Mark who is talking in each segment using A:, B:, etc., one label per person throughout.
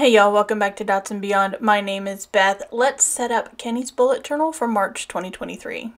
A: Hey y'all, welcome back to Dots and Beyond. My name is Beth. Let's set up Kenny's bullet journal for March 2023.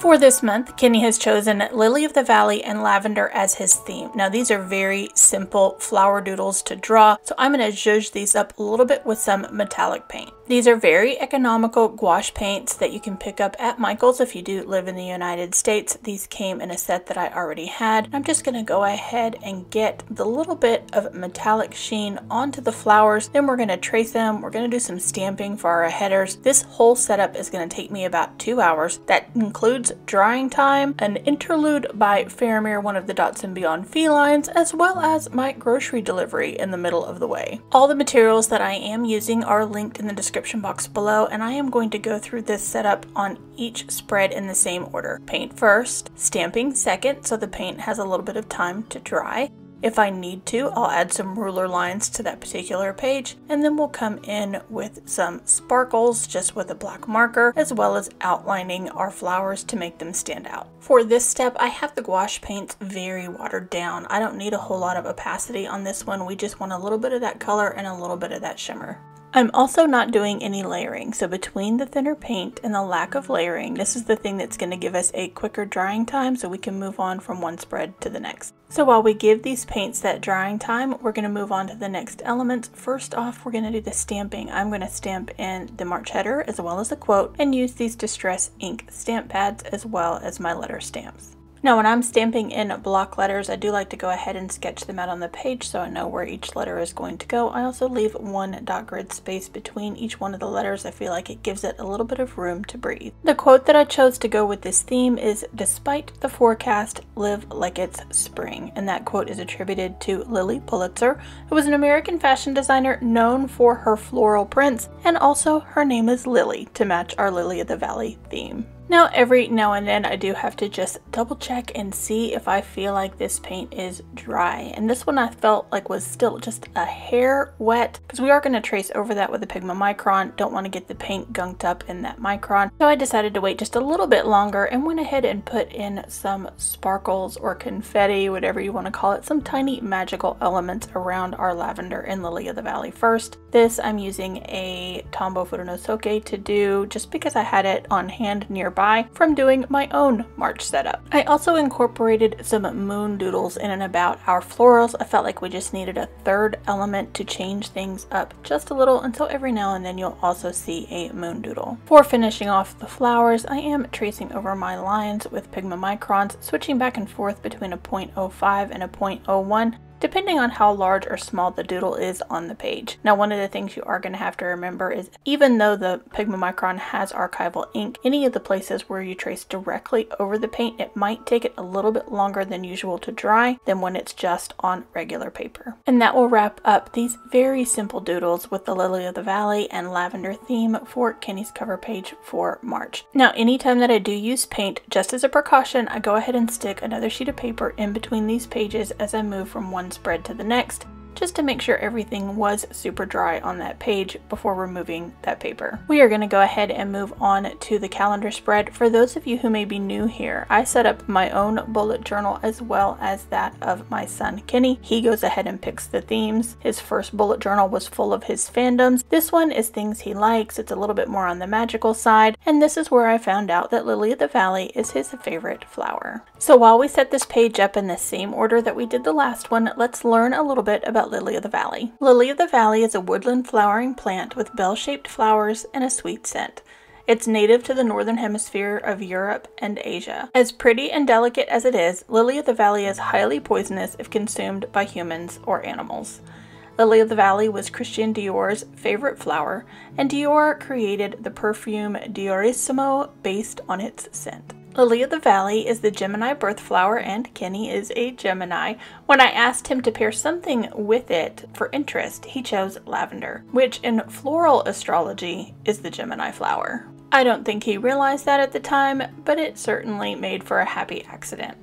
A: For this month, Kenny has chosen Lily of the Valley and Lavender as his theme. Now these are very simple flower doodles to draw, so I'm going to zhuzh these up a little bit with some metallic paint. These are very economical gouache paints that you can pick up at Michael's if you do live in the United States. These came in a set that I already had. I'm just going to go ahead and get the little bit of metallic sheen onto the flowers. Then we're going to trace them. We're going to do some stamping for our headers. This whole setup is going to take me about two hours. That includes drying time, an interlude by Faramir, one of the Dots and Beyond felines, as well as my grocery delivery in the middle of the way. All the materials that I am using are linked in the description box below, and I am going to go through this setup on each spread in the same order. Paint first, stamping second, so the paint has a little bit of time to dry, if I need to, I'll add some ruler lines to that particular page, and then we'll come in with some sparkles just with a black marker, as well as outlining our flowers to make them stand out. For this step, I have the gouache paints very watered down. I don't need a whole lot of opacity on this one. We just want a little bit of that color and a little bit of that shimmer. I'm also not doing any layering, so between the thinner paint and the lack of layering, this is the thing that's going to give us a quicker drying time so we can move on from one spread to the next. So while we give these paints that drying time, we're going to move on to the next elements. First off, we're going to do the stamping. I'm going to stamp in the March header as well as a quote and use these Distress ink stamp pads as well as my letter stamps. Now when I'm stamping in block letters, I do like to go ahead and sketch them out on the page so I know where each letter is going to go. I also leave one dot grid space between each one of the letters. I feel like it gives it a little bit of room to breathe. The quote that I chose to go with this theme is, despite the forecast, live like it's spring. And that quote is attributed to Lilly Pulitzer, who was an American fashion designer known for her floral prints, and also her name is Lily to match our Lily of the Valley theme. Now every now and then I do have to just double check and see if I feel like this paint is dry. And this one I felt like was still just a hair wet because we are going to trace over that with a Pigma Micron. Don't want to get the paint gunked up in that Micron. So I decided to wait just a little bit longer and went ahead and put in some sparkles or confetti, whatever you want to call it, some tiny magical elements around our lavender and lily of the valley first. This I'm using a Tombow Fudenosuke to do just because I had it on hand nearby from doing my own March setup. I also incorporated some moon doodles in and about our florals. I felt like we just needed a third element to change things up just a little until every now and then you'll also see a moon doodle. For finishing off the flowers, I am tracing over my lines with Pigma Microns, switching back and forth between a 0.05 and a 0.01 depending on how large or small the doodle is on the page. Now one of the things you are going to have to remember is even though the Pigma Micron has archival ink, any of the places where you trace directly over the paint, it might take it a little bit longer than usual to dry than when it's just on regular paper. And that will wrap up these very simple doodles with the Lily of the Valley and lavender theme for Kenny's cover page for March. Now anytime that I do use paint, just as a precaution, I go ahead and stick another sheet of paper in between these pages as I move from one spread to the next just to make sure everything was super dry on that page before removing that paper. We are going to go ahead and move on to the calendar spread. For those of you who may be new here, I set up my own bullet journal as well as that of my son Kenny. He goes ahead and picks the themes. His first bullet journal was full of his fandoms. This one is things he likes. It's a little bit more on the magical side. And this is where I found out that Lily of the Valley is his favorite flower. So while we set this page up in the same order that we did the last one, let's learn a little bit about Lily of the Valley. Lily of the Valley is a woodland flowering plant with bell-shaped flowers and a sweet scent. It's native to the northern hemisphere of Europe and Asia. As pretty and delicate as it is, Lily of the Valley is highly poisonous if consumed by humans or animals. Lily of the Valley was Christian Dior's favorite flower, and Dior created the perfume Diorissimo based on its scent. Lily of the Valley is the Gemini birth flower and Kenny is a Gemini. When I asked him to pair something with it for interest, he chose lavender, which in floral astrology is the Gemini flower. I don't think he realized that at the time, but it certainly made for a happy accident.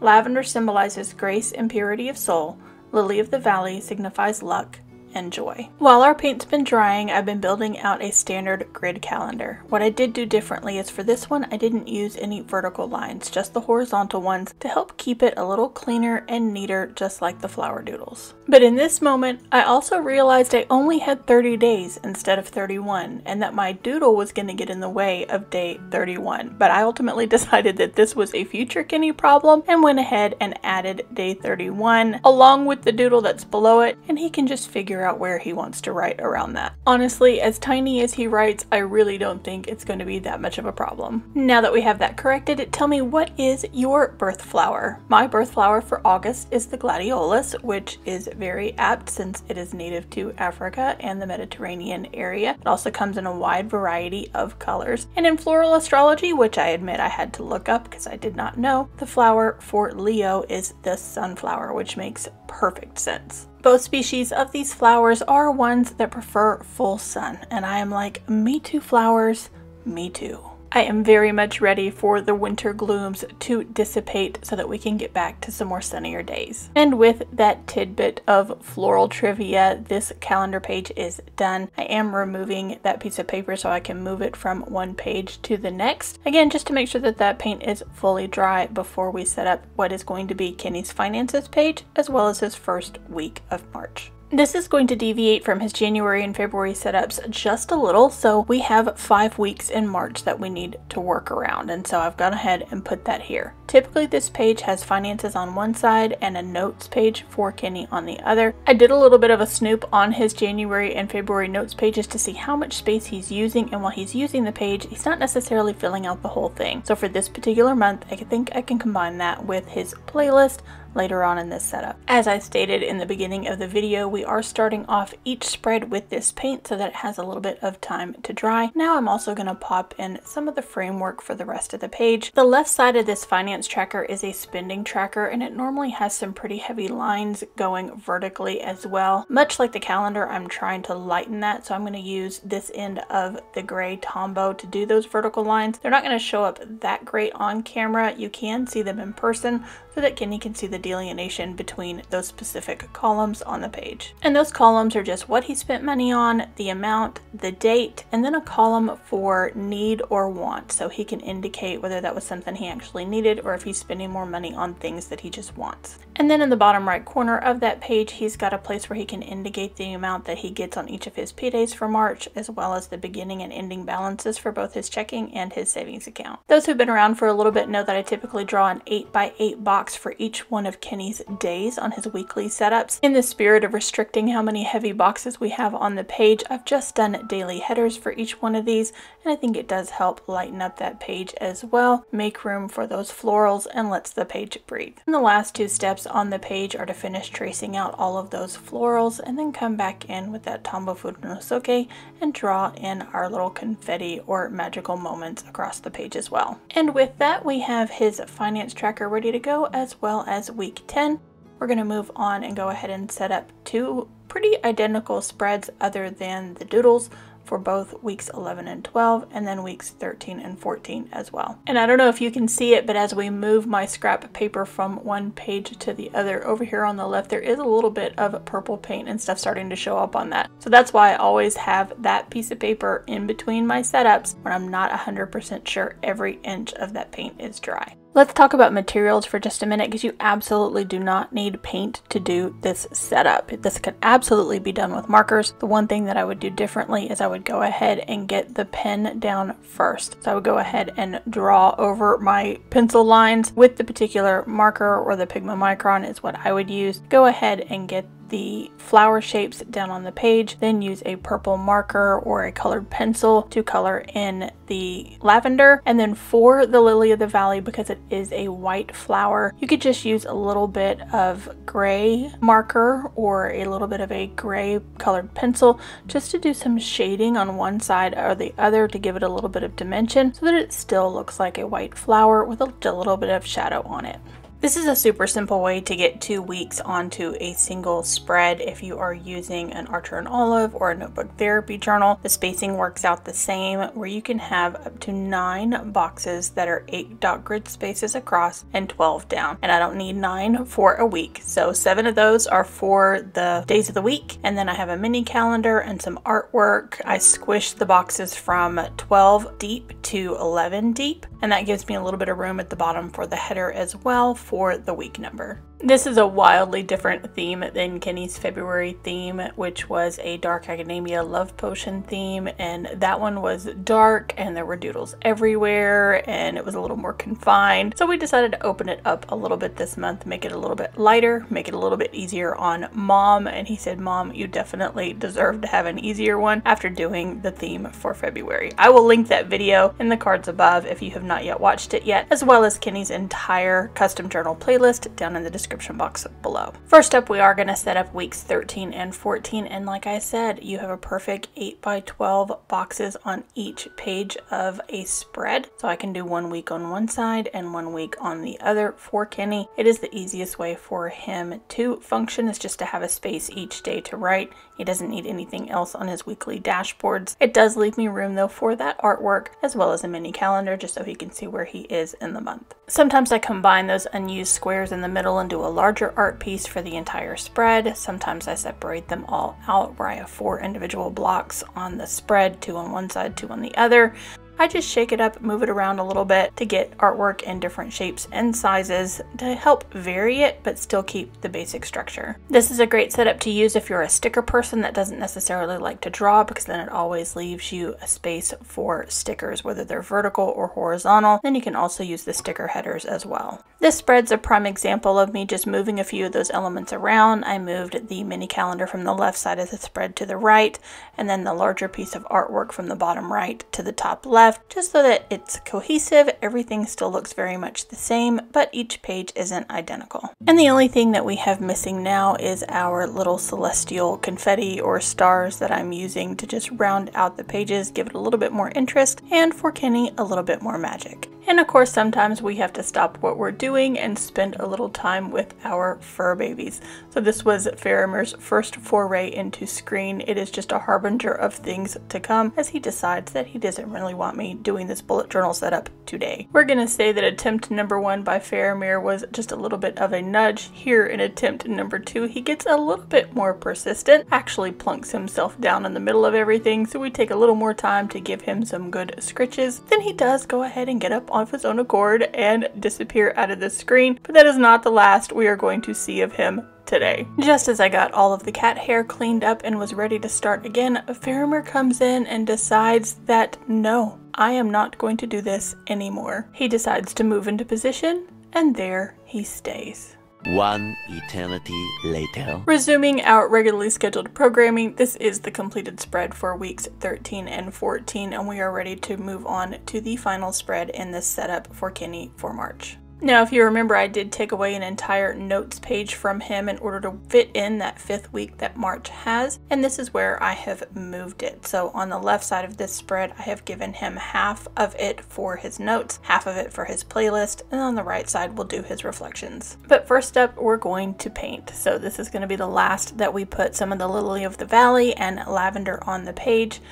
A: Lavender symbolizes grace and purity of soul, Lily of the Valley signifies luck, and joy. While our paint's been drying, I've been building out a standard grid calendar. What I did do differently is for this one, I didn't use any vertical lines, just the horizontal ones to help keep it a little cleaner and neater, just like the flower doodles. But in this moment, I also realized I only had 30 days instead of 31, and that my doodle was going to get in the way of day 31. But I ultimately decided that this was a future Kenny problem and went ahead and added day 31 along with the doodle that's below it, and he can just figure out where he wants to write around that. Honestly, as tiny as he writes, I really don't think it's going to be that much of a problem. Now that we have that corrected, tell me what is your birth flower? My birth flower for August is the gladiolus, which is very apt since it is native to Africa and the Mediterranean area. It also comes in a wide variety of colors. And in floral astrology, which I admit I had to look up because I did not know, the flower for Leo is the sunflower, which makes perfect sense. Both species of these flowers are ones that prefer full sun, and I am like, me too flowers, me too. I am very much ready for the winter glooms to dissipate so that we can get back to some more sunnier days. And with that tidbit of floral trivia, this calendar page is done. I am removing that piece of paper so I can move it from one page to the next. Again, just to make sure that that paint is fully dry before we set up what is going to be Kenny's finances page, as well as his first week of March. This is going to deviate from his January and February setups just a little, so we have five weeks in March that we need to work around, and so I've gone ahead and put that here. Typically this page has finances on one side and a notes page for Kenny on the other. I did a little bit of a snoop on his January and February notes pages to see how much space he's using, and while he's using the page, he's not necessarily filling out the whole thing. So for this particular month, I think I can combine that with his playlist later on in this setup. As I stated in the beginning of the video, we are starting off each spread with this paint so that it has a little bit of time to dry. Now I'm also going to pop in some of the framework for the rest of the page. The left side of this finance tracker is a spending tracker and it normally has some pretty heavy lines going vertically as well. Much like the calendar, I'm trying to lighten that, so I'm going to use this end of the gray Tombow to do those vertical lines. They're not going to show up that great on camera. You can see them in person, so that Kenny can see the delineation between those specific columns on the page. And those columns are just what he spent money on, the amount, the date, and then a column for need or want. So he can indicate whether that was something he actually needed or if he's spending more money on things that he just wants. And then in the bottom right corner of that page, he's got a place where he can indicate the amount that he gets on each of his paydays for March, as well as the beginning and ending balances for both his checking and his savings account. Those who've been around for a little bit know that I typically draw an 8 by 8 box box for each one of Kenny's days on his weekly setups. In the spirit of restricting how many heavy boxes we have on the page, I've just done daily headers for each one of these, and I think it does help lighten up that page as well, make room for those florals, and lets the page breathe. And the last two steps on the page are to finish tracing out all of those florals, and then come back in with that Tombow Fudenosuke and draw in our little confetti or magical moments across the page as well. And with that, we have his finance tracker ready to go as well as week 10. We're going to move on and go ahead and set up two pretty identical spreads other than the doodles for both weeks 11 and 12 and then weeks 13 and 14 as well. And I don't know if you can see it, but as we move my scrap paper from one page to the other over here on the left, there is a little bit of purple paint and stuff starting to show up on that. So that's why I always have that piece of paper in between my setups when I'm not 100% sure every inch of that paint is dry. Let's talk about materials for just a minute because you absolutely do not need paint to do this setup. This can absolutely be done with markers. The one thing that I would do differently is I would go ahead and get the pen down first. So I would go ahead and draw over my pencil lines with the particular marker or the Pigma Micron is what I would use. Go ahead and get the flower shapes down on the page, then use a purple marker or a colored pencil to color in the lavender. And then for the lily of the valley, because it is a white flower, you could just use a little bit of gray marker or a little bit of a gray colored pencil just to do some shading on one side or the other to give it a little bit of dimension so that it still looks like a white flower with a, a little bit of shadow on it. This is a super simple way to get two weeks onto a single spread if you are using an Archer and Olive or a notebook therapy journal. The spacing works out the same where you can have up to nine boxes that are eight dot grid spaces across and 12 down. And I don't need nine for a week. So seven of those are for the days of the week. And then I have a mini calendar and some artwork. I squish the boxes from 12 deep to 11 deep. And that gives me a little bit of room at the bottom for the header as well for the week number. This is a wildly different theme than Kenny's February theme, which was a Dark Academia Love Potion theme, and that one was dark and there were doodles everywhere and it was a little more confined. So we decided to open it up a little bit this month, make it a little bit lighter, make it a little bit easier on mom, and he said, Mom, you definitely deserve to have an easier one after doing the theme for February. I will link that video in the cards above if you have not yet watched it yet, as well as Kenny's entire custom journal playlist down in the description description box below. First up, we are going to set up weeks 13 and 14. And like I said, you have a perfect 8 by 12 boxes on each page of a spread. So I can do one week on one side and one week on the other for Kenny. It is the easiest way for him to function is just to have a space each day to write. He doesn't need anything else on his weekly dashboards. It does leave me room though for that artwork as well as a mini calendar just so he can see where he is in the month. Sometimes I combine those unused squares in the middle into a larger art piece for the entire spread. Sometimes I separate them all out where I have four individual blocks on the spread, two on one side, two on the other. I just shake it up, move it around a little bit to get artwork in different shapes and sizes to help vary it but still keep the basic structure. This is a great setup to use if you're a sticker person that doesn't necessarily like to draw because then it always leaves you a space for stickers whether they're vertical or horizontal. Then you can also use the sticker headers as well. This spread's a prime example of me just moving a few of those elements around. I moved the mini calendar from the left side of the spread to the right and then the larger piece of artwork from the bottom right to the top left left just so that it's cohesive. Everything still looks very much the same, but each page isn't identical. And the only thing that we have missing now is our little celestial confetti or stars that I'm using to just round out the pages, give it a little bit more interest, and for Kenny, a little bit more magic. And of course, sometimes we have to stop what we're doing and spend a little time with our fur babies. So this was Faramir's first foray into screen. It is just a harbinger of things to come as he decides that he doesn't really want me doing this bullet journal setup today. We're gonna say that attempt number one by Faramir was just a little bit of a nudge. Here in attempt number two, he gets a little bit more persistent, actually plunks himself down in the middle of everything, so we take a little more time to give him some good scritches. Then he does go ahead and get up of his own accord and disappear out of the screen, but that is not the last we are going to see of him today. Just as I got all of the cat hair cleaned up and was ready to start again, Faramir comes in and decides that no, I am not going to do this anymore. He decides to move into position and there he stays.
B: One eternity later.
A: Resuming our regularly scheduled programming, this is the completed spread for weeks 13 and 14, and we are ready to move on to the final spread in this setup for Kenny for March. Now, if you remember, I did take away an entire notes page from him in order to fit in that fifth week that March has, and this is where I have moved it. So on the left side of this spread, I have given him half of it for his notes, half of it for his playlist, and on the right side, we'll do his reflections. But first up, we're going to paint. So this is going to be the last that we put some of the Lily of the Valley and lavender on the page.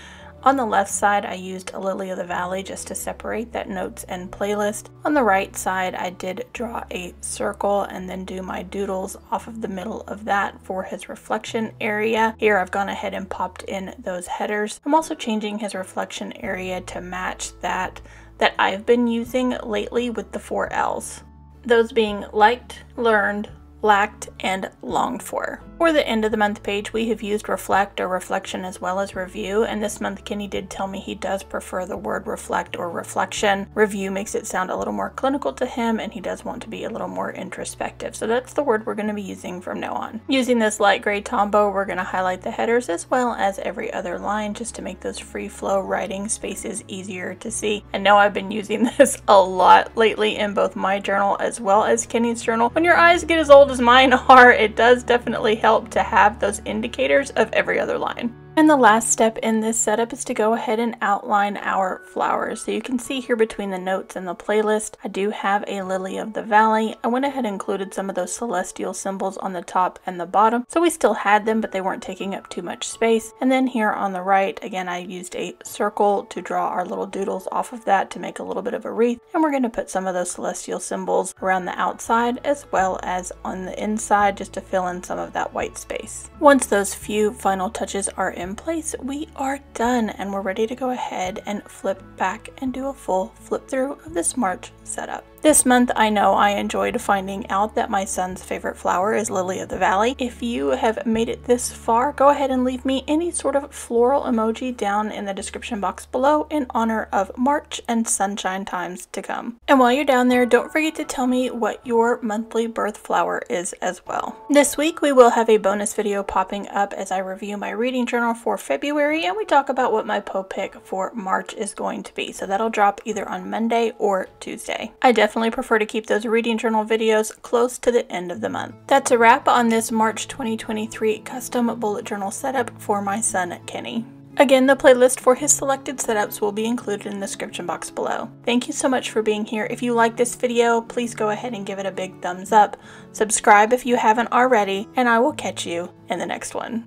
A: On the left side, I used a Lily of the Valley just to separate that notes and playlist. On the right side, I did draw a circle and then do my doodles off of the middle of that for his reflection area. Here I've gone ahead and popped in those headers. I'm also changing his reflection area to match that that I've been using lately with the four L's. Those being liked, learned, lacked, and longed for. For the end of the month page, we have used reflect or reflection as well as review, and this month Kenny did tell me he does prefer the word reflect or reflection. Review makes it sound a little more clinical to him, and he does want to be a little more introspective, so that's the word we're going to be using from now on. Using this light gray Tombow, we're going to highlight the headers as well as every other line just to make those free flow writing spaces easier to see. And now I've been using this a lot lately in both my journal as well as Kenny's journal. When your eyes get as old as mine are, it does definitely help to have those indicators of every other line. And the last step in this setup is to go ahead and outline our flowers. So you can see here between the notes and the playlist, I do have a lily of the valley. I went ahead and included some of those celestial symbols on the top and the bottom. So we still had them, but they weren't taking up too much space. And then here on the right, again, I used a circle to draw our little doodles off of that to make a little bit of a wreath. And we're going to put some of those celestial symbols around the outside as well as on the inside just to fill in some of that white space. Once those few final touches are in place, we are done and we're ready to go ahead and flip back and do a full flip through of this March setup. This month, I know I enjoyed finding out that my son's favorite flower is Lily of the Valley. If you have made it this far, go ahead and leave me any sort of floral emoji down in the description box below in honor of March and sunshine times to come. And while you're down there, don't forget to tell me what your monthly birth flower is as well. This week, we will have a bonus video popping up as I review my reading journal for February and we talk about what my Poe pick for March is going to be. So that'll drop either on Monday or Tuesday. I definitely definitely prefer to keep those reading journal videos close to the end of the month. That's a wrap on this March 2023 custom bullet journal setup for my son Kenny. Again, the playlist for his selected setups will be included in the description box below. Thank you so much for being here. If you like this video, please go ahead and give it a big thumbs up. Subscribe if you haven't already, and I will catch you in the next one.